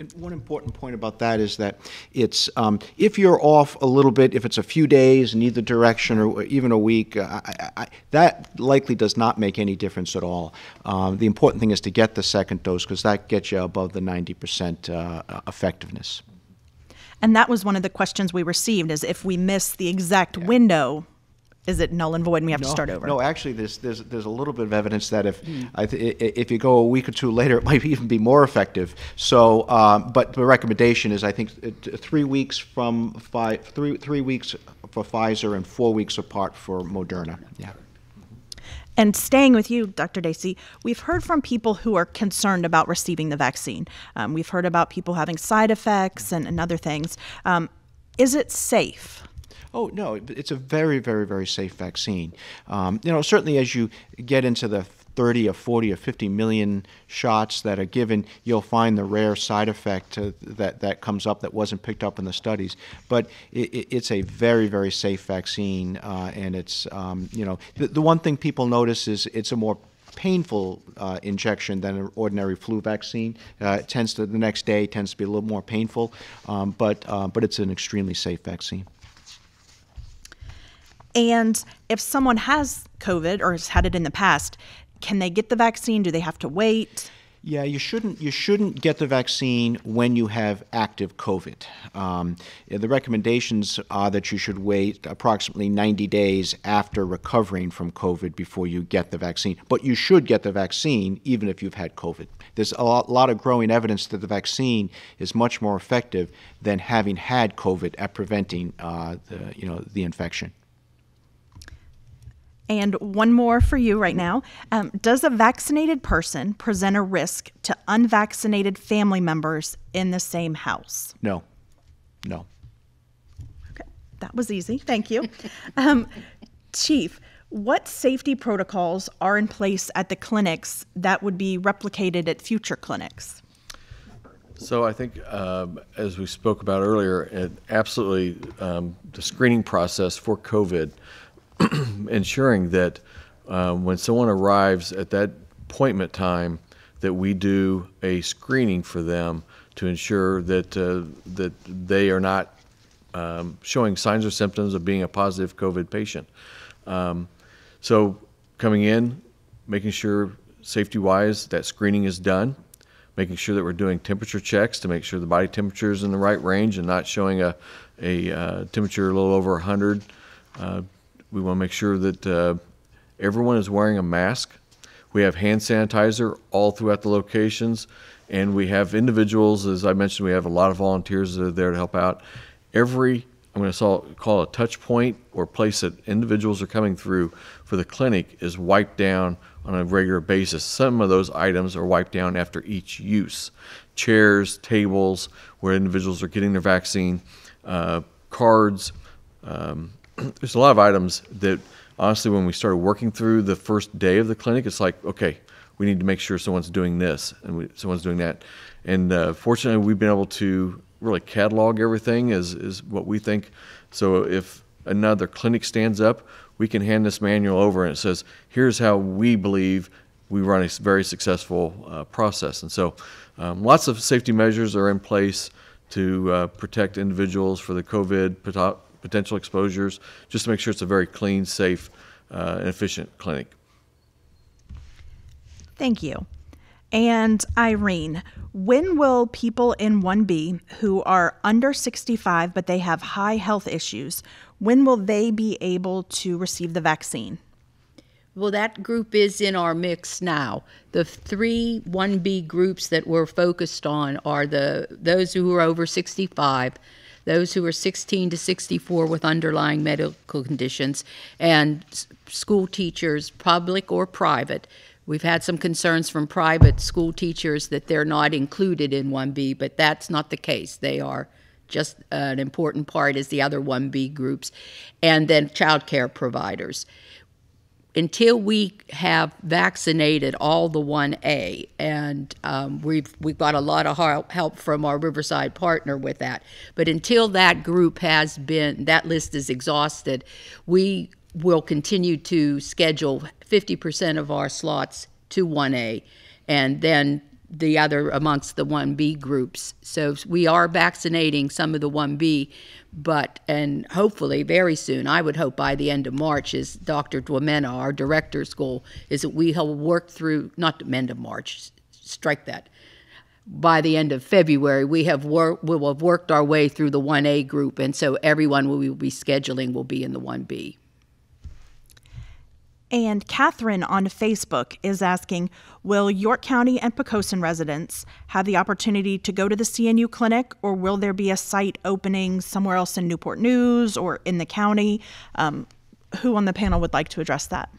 And one important point about that is that it's um, if you're off a little bit, if it's a few days in either direction or even a week, uh, I, I, that likely does not make any difference at all. Um, the important thing is to get the second dose because that gets you above the 90% uh, effectiveness. And that was one of the questions we received is if we miss the exact window, is it null and void and we have to start over? No, actually, there's, there's, there's a little bit of evidence that if, I th- if you go a week or two later, it (laughs) might even be more effective. So, um, but the recommendation is, I think, uh, three weeks from fi- three, three weeks for Pfizer and four weeks apart for Moderna. Yeah. And staying with you, Dr. Dacey, we've heard from people who are concerned about receiving the vaccine. Um, we've heard about people having side effects and, and other things. Um, is it safe? Oh no, it's a very, very, very safe vaccine. Um, you know, certainly as you get into the 30 or 40 or 50 million shots that are given, you'll find the rare side effect uh, that, that comes up that wasn't picked up in the studies. But it, it's a very, very safe vaccine, uh, and it's, um, you know, the, the one thing people notice is it's a more painful uh, injection than an ordinary flu vaccine. Uh, it tends to, the next day tends to be a little more painful, um, but, uh, but it's an extremely safe vaccine. And if someone has COVID or has had it in the past, can they get the vaccine? Do they have to wait? Yeah, you shouldn't you shouldn't get the vaccine when you have active COVID. Um, the recommendations are that you should wait approximately 90 days after recovering from COVID before you get the vaccine. But you should get the vaccine even if you've had COVID. There's a lot, lot of growing evidence that the vaccine is much more effective than having had COVID at preventing uh, the you know the infection. And one more for you right now. Um, does a vaccinated person present a risk to unvaccinated family members in the same house? No, no. Okay, that was easy. Thank you. (laughs) um, Chief, what safety protocols are in place at the clinics that would be replicated at future clinics? So I think, um, as we spoke about earlier, it absolutely um, the screening process for COVID (clears throat) ensuring that um, when someone arrives at that appointment time, that we do a screening for them to ensure that uh, that they are not um, showing signs or symptoms of being a positive COVID patient. Um, so coming in, making sure safety-wise that screening is done, making sure that we're doing temperature checks to make sure the body temperature is in the right range and not showing a, a uh, temperature a little over 100. Uh, we want to make sure that uh, everyone is wearing a mask. We have hand sanitizer all throughout the locations, and we have individuals, as I mentioned, we have a lot of volunteers that are there to help out. Every, I'm going to call a touch point or place that individuals are coming through for the clinic is wiped down on a regular basis. Some of those items are wiped down after each use. Chairs, tables where individuals are getting their vaccine, uh, cards, um, (clears throat) there's a lot of items that honestly, when we started working through the first day of the clinic, it's like, okay, we need to make sure someone's doing this and we, someone's doing that. And uh, fortunately, we've been able to really catalog everything is, is what we think. So if another clinic stands up, we can hand this manual over and it says, here's how we believe we run a very successful uh, process. And so um, lots of safety measures are in place to uh, protect individuals for the COVID potential exposures, just to make sure it's a very clean, safe, uh, and efficient clinic. Thank you. And Irene, when will people in 1B who are under 65 but they have high health issues, when will they be able to receive the vaccine? Well, that group is in our mix now. The three 1B groups that we're focused on are the those who are over 65, those who are 16 to 64 with underlying medical conditions, and school teachers, public or private. We've had some concerns from private school teachers that they're not included in 1B, but that's not the case. They are just an important part as the other 1B groups, and then child care providers until we have vaccinated all the 1A, and um, we've we've got a lot of help from our Riverside partner with that. But until that group has been that list is exhausted, we will continue to schedule 50% of our slots to 1A, and then the other amongst the 1B groups. So we are vaccinating some of the 1B, but, and hopefully very soon, I would hope by the end of March, is Dr. Dwamena, our director's goal, is that we will work through, not the end of March, strike that. By the end of February, we have wor- we will have worked our way through the 1A group, and so everyone we will be scheduling will be in the 1B. And Catherine on Facebook is asking Will York County and Poquoson residents have the opportunity to go to the CNU clinic, or will there be a site opening somewhere else in Newport News or in the county? Um, who on the panel would like to address that?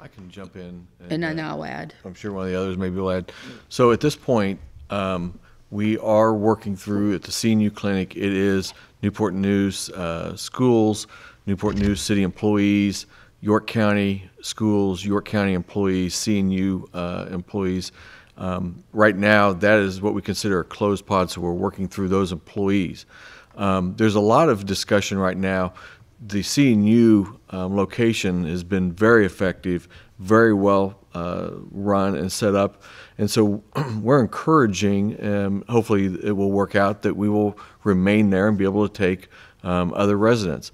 I can jump in. And, and I'll add. I'm sure one of the others maybe will add. So at this point, um, we are working through at the CNU clinic. It is Newport News uh, schools, Newport News city employees, York County schools, York County employees, CNU uh, employees. Um, right now, that is what we consider a closed pod, so we're working through those employees. Um, there's a lot of discussion right now. The CNU um, location has been very effective, very well uh, run and set up. And so (clears throat) we're encouraging, um, hopefully it will work out, that we will remain there and be able to take um, other residents.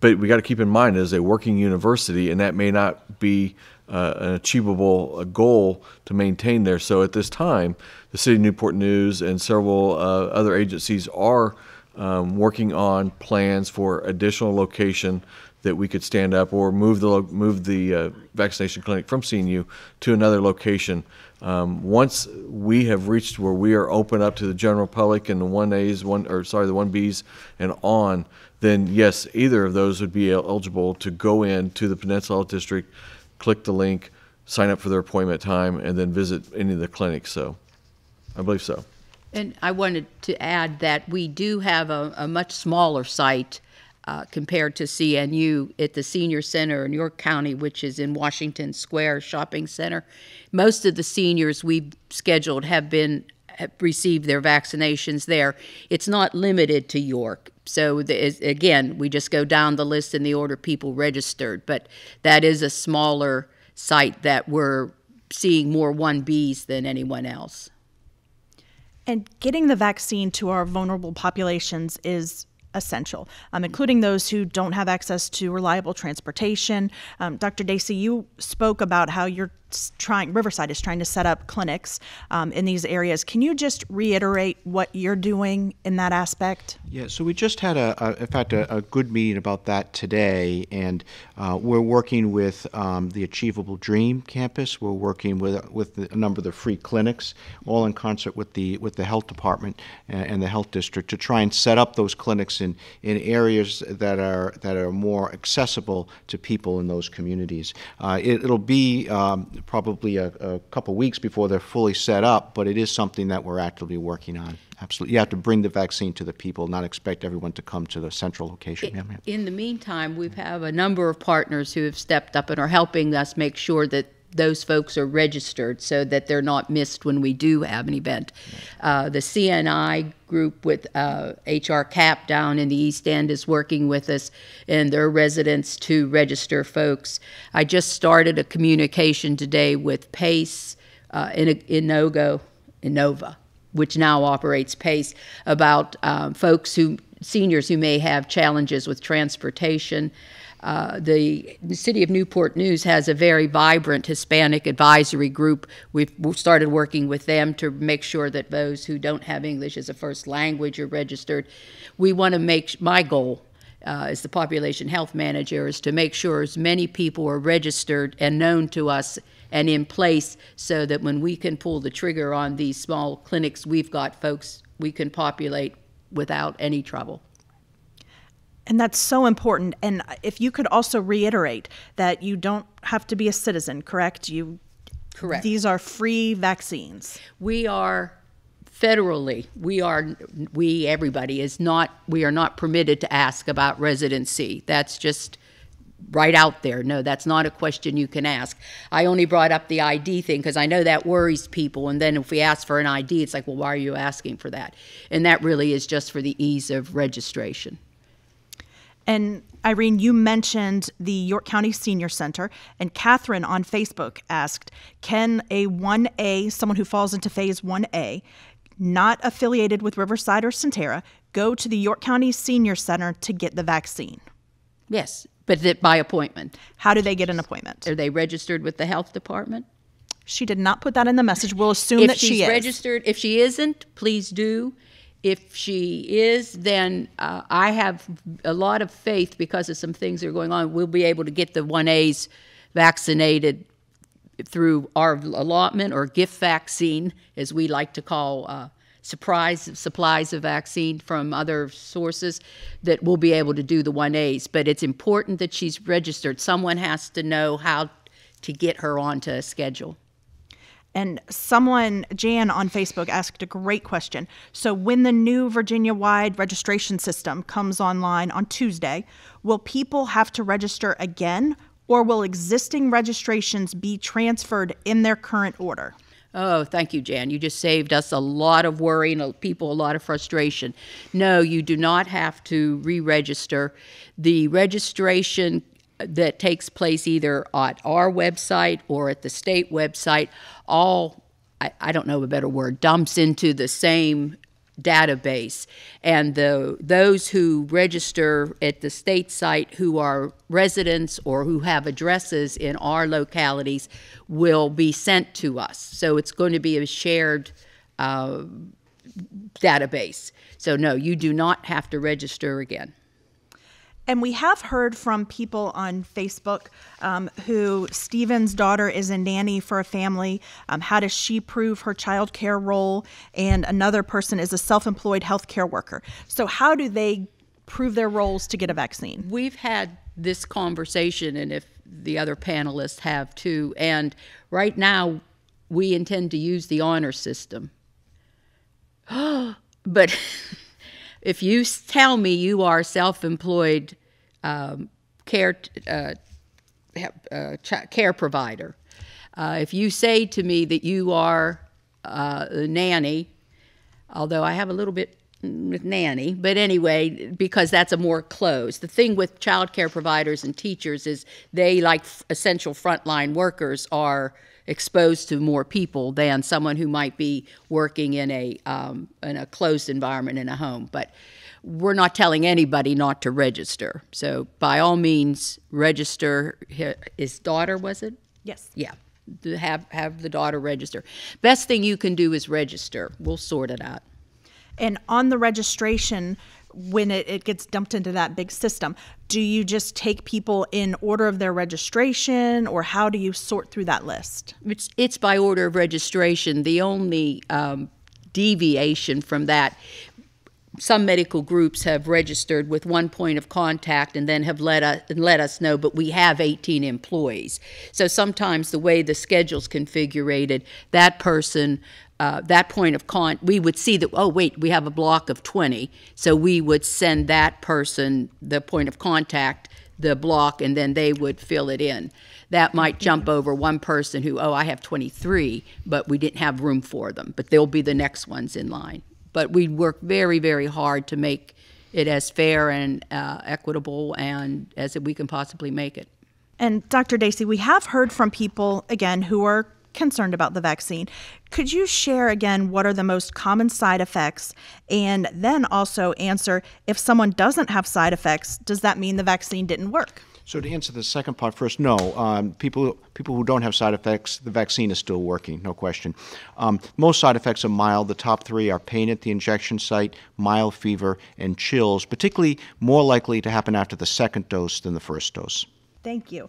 But we got to keep in mind, as a working university, and that may not be uh, an achievable uh, goal to maintain there. So at this time, the City of Newport News and several uh, other agencies are um, working on plans for additional location that we could stand up or move the move the uh, vaccination clinic from CNU to another location. Um, once we have reached where we are open up to the general public and the one A's, one or sorry, the one B's and on, then yes, either of those would be eligible to go in to the Peninsula District, click the link, sign up for their appointment time, and then visit any of the clinics. So, I believe so. And I wanted to add that we do have a, a much smaller site uh, compared to CNU at the Senior Center in York County, which is in Washington Square Shopping Center. Most of the seniors we've scheduled have been have received their vaccinations there. It's not limited to York. So is- again, we just go down the list in the order people registered, but that is a smaller site that we're seeing more 1Bs than anyone else. And getting the vaccine to our vulnerable populations is essential, um, including those who don't have access to reliable transportation. Um, Dr. Dacey, you spoke about how you're trying, Riverside is trying to set up clinics um, in these areas. Can you just reiterate what you're doing in that aspect? Yeah, so we just had a, a in fact, a, a good meeting about that today, and uh, we're working with um, the Achievable Dream campus. We're working with with a number of the free clinics, all in concert with the with the health department and, and the health district, to try and set up those clinics in in areas that are that are more accessible to people in those communities. Uh, it, it'll be um, probably a, a couple weeks before they're fully set up, but it is something that we're actively working on. Absolutely. You have to bring the vaccine to the people, not expect everyone to come to the central location. Ma'am. In the meantime, we have a number of partners who have stepped up and are helping us make sure that those folks are registered so that they're not missed when we do have an event. Uh, the CNI group with uh, HR CAP down in the East End is working with us and their residents to register folks. I just started a communication today with PACE uh, in Inogo, InnovAge which now operates PACE, about um, folks who, seniors who may have challenges with transportation. Uh, the, city of Newport News has a very vibrant Hispanic advisory group. We've we've started working with them to make sure that those who don't have English as a first language are registered. We want to make my goal uh, as the population health manager is to make sure as many people are registered and known to us and in place so that when we can pull the trigger on these small clinics, we've got folks we can populate without any trouble. And that's so important. And if you could also reiterate that you don't have to be a citizen, correct? You Correct. These are free vaccines. we are federally we are we everybody is not we are not permitted to ask about residency that's just right out there no that's not a question you can ask i only brought up the id thing because i know that worries people and then if we ask for an id it's like well why are you asking for that and that really is just for the ease of registration And Irene, you mentioned the York County Senior Center, and Catherine on Facebook asked, "Can a 1A, someone who falls into Phase 1A, not affiliated with Riverside or Sentara, go to the York County Senior Center to get the vaccine? yes but that by appointment How do they get an appointment?" are they registered with the health department She did not put that in the message. We'll assume if that she's she is. registered, if she isn't, please do. If she is, then uh, I have a lot of faith because of some things that are going on. We'll be able to get the 1As vaccinated through our allotment or gift vaccine, as we like to call uh, surprise supplies of vaccine from other sources, that we'll be able to do the 1As. But it's important that she's registered. Someone has to know how to get her onto a schedule. And someone, Jan on Facebook, asked a great question. So, when the new Virginia wide registration system comes online on Tuesday, will people have to register again, or will existing registrations be transferred in their current order? Oh, thank you, Jan. You just saved us a lot of worry and people a lot of frustration. No, you do not have to re register. The registration that takes place either at our website or at the state website all, I, I don't know a better word, dumps into the same database. And the those who register at the state site who are residents or who have addresses in our localities will be sent to us. So it's going to be a shared uh, database. So no you do not have to register again And we have heard from people on Facebook um, who Steven's daughter is a nanny for a family. Um, how does she prove her child care role? And another person is a self employed healthcare worker. So, how do they prove their roles to get a vaccine? We've had this conversation, and if the other panelists have too, and right now we intend to use the honor system. (gasps) but (laughs) if you tell me you are self-employed um, care uh, uh, care provider, uh, if you say to me that you are uh, a nanny, although I have a little bit with nanny, but anyway, because that's a more closed. The thing with child care providers and teachers is they, like essential frontline workers, are exposed to more people than someone who might be working in a um, in a closed environment in a home. But we're not telling anybody not to register. So by all means, register. His daughter was it? Yes. Yeah, have have the daughter register. Best thing you can do is register. We'll sort it out. And on the registration, when it, it gets dumped into that big system, do you just take people in order of their registration or how do you sort through that list? It's, it's by order of registration. The only um, deviation from that, some medical groups have registered with one point of contact and then have let us, let us know, but we have 18 employees. So sometimes the way the schedule's configured, that person, uh, that point of con, we would see that, oh, wait, we have a block of 20. So we would send that person, the point of contact, the block, and then they would fill it in. That might jump over one person who, oh, I have 23, but we didn't have room for them. But they'll be the next ones in line. But we work very, very hard to make it as fair and uh, equitable and as we can possibly make it. And Dr. Dacey, we have heard from people, again, who are concerned about the vaccine. Could you share again what are the most common side effects? And then also answer if someone doesn't have side effects, does that mean the vaccine didn't work? So to answer the second part first, no. Um, people people who don't have side effects, the vaccine is still working, no question. Um, most side effects are mild. The top three are pain at the injection site, mild fever, and chills. Particularly more likely to happen after the second dose than the first dose. Thank you.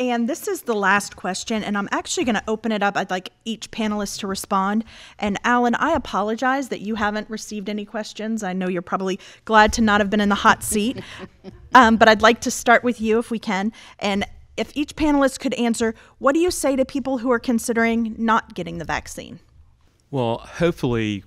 And this is the last question, and I'm actually going to open it up. I'd like each panelist to respond. And Alan, I apologize that you haven't received any questions. I know you're probably glad to not have been in the hot seat. (laughs) um, but I'd like to start with you if we can. And if each panelist could answer, what do you say to people who are considering not getting the vaccine? Well, hopefully,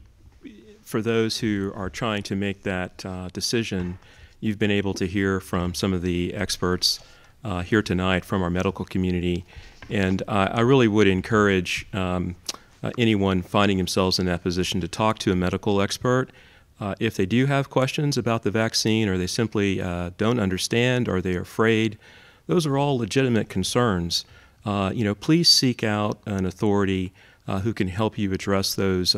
for those who are trying to make that uh, decision, you've been able to hear from some of the experts uh, here tonight from our medical community. And uh, I really would encourage um, uh, anyone finding themselves in that position to talk to a medical expert. Uh, if they do have questions about the vaccine or they simply uh, don't understand or they're afraid, those are all legitimate concerns. Uh, you know, please seek out an authority uh, who can help you address those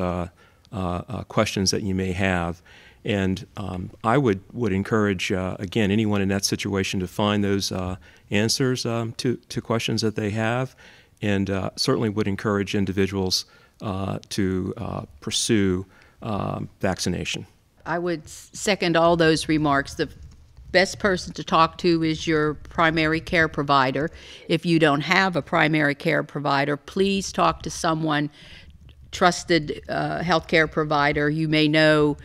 questions that you may have. And um, I would, would encourage, uh, again, anyone in that situation to find those uh, answers um, to, to questions that they have, and uh, certainly would encourage individuals uh, to uh, pursue um, vaccination. I would second all those remarks. The best person to talk to is your primary care provider. If you don't have a primary care provider, please talk to someone trusted uh, healthcare provider. You may know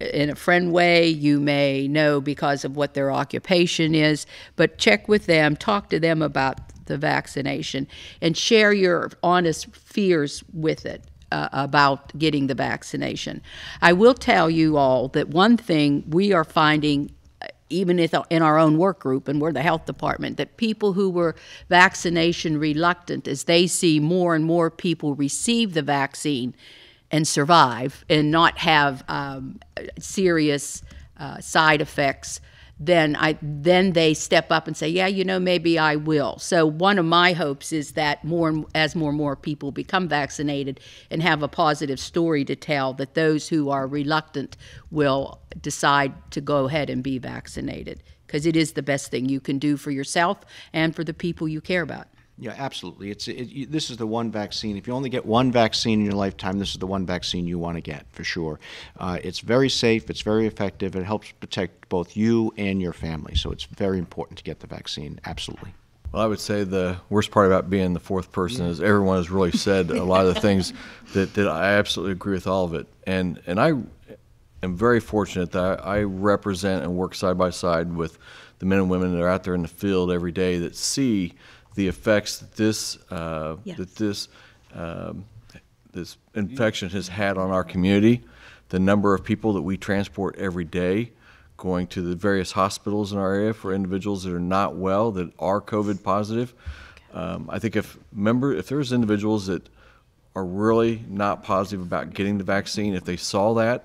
in a friend way, you may know because of what their occupation is, but check with them, talk to them about the vaccination and share your honest fears with it uh, about getting the vaccination. I will tell you all that one thing we are finding even if in our own work group, and we're the health department, that people who were vaccination reluctant, as they see more and more people receive the vaccine and survive and not have um, serious uh, side effects, then I then they step up and say, yeah, you know, maybe I will. So one of my hopes is that more as more and more people become vaccinated and have a positive story to tell, that those who are reluctant will decide to go ahead and be vaccinated because it is the best thing you can do for yourself and for the people you care about. Yeah, absolutely. It's it, you, this is the one vaccine. If you only get one vaccine in your lifetime, this is the one vaccine you want to get for sure. Uh, it's very safe. It's very effective. It helps protect both you and your family. So it's very important to get the vaccine. Absolutely. Well, I would say the worst part about being the fourth person is everyone has really said a lot of the things (laughs) that, that I absolutely agree with all of it. And and I am very fortunate that I, I represent and work side by side with the men and women that are out there in the field every day that see the effects that this uh, Yes. that this um, this infection has had on our community, the number of people that we transport every day, going to the various hospitals in our area for individuals that are not well that are COVID positive. Um, I think if member if there's individuals that are really not positive about getting the vaccine, if they saw that,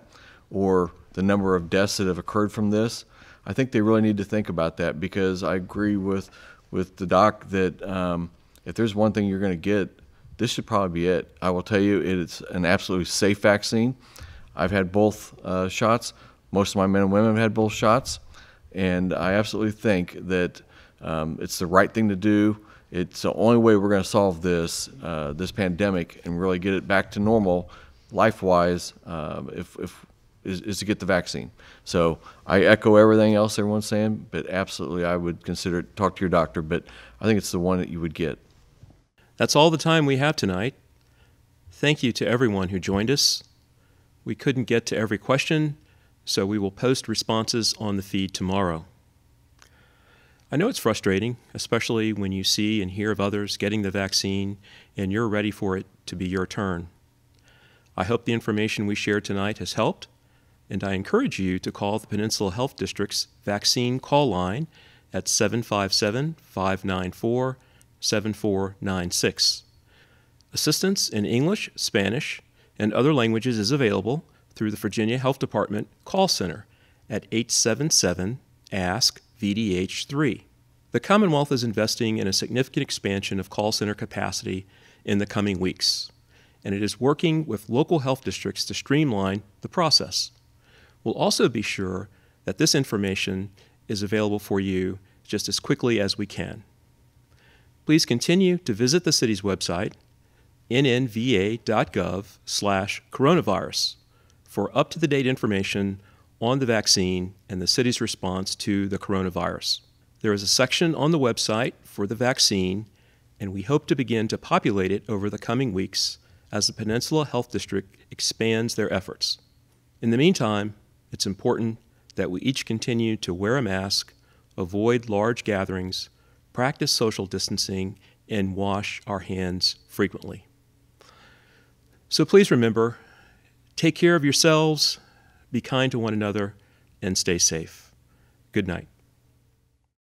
or the number of deaths that have occurred from this, I think they really need to think about that because I agree with with the doc that um, if there's one thing you're going to get, this should probably be it. I will tell you, it's an absolutely safe vaccine. I've had both uh, shots. Most of my men and women have had both shots, and I absolutely think that um, it's the right thing to do. It's the only way we're going to solve this uh, this pandemic and really get it back to normal, life-wise. Um, if, if is, is to get the vaccine. So I echo everything else everyone's saying, but absolutely I would consider it, talk to your doctor, but I think it's the one that you would get. That's all the time we have tonight. Thank you to everyone who joined us. We couldn't get to every question, so we will post responses on the feed tomorrow. I know it's frustrating, especially when you see and hear of others getting the vaccine and you're ready for it to be your turn. I hope the information we shared tonight has helped, and I encourage you to call the Peninsula Health District's vaccine call line at 757 594 7496. Assistance in English, Spanish, and other languages is available through the Virginia Health Department call center at 877 ASK VDH3. The Commonwealth is investing in a significant expansion of call center capacity in the coming weeks, and it is working with local health districts to streamline the process. We'll also be sure that this information is available for you just as quickly as we can. Please continue to visit the city's website, nnva.gov slash coronavirus, for up-to-the-date information on the vaccine and the city's response to the coronavirus. There is a section on the website for the vaccine, and we hope to begin to populate it over the coming weeks as the Peninsula Health District expands their efforts. In the meantime, it's important that we each continue to wear a mask, avoid large gatherings, practice social distancing, and wash our hands frequently. So please remember take care of yourselves, be kind to one another, and stay safe. Good night.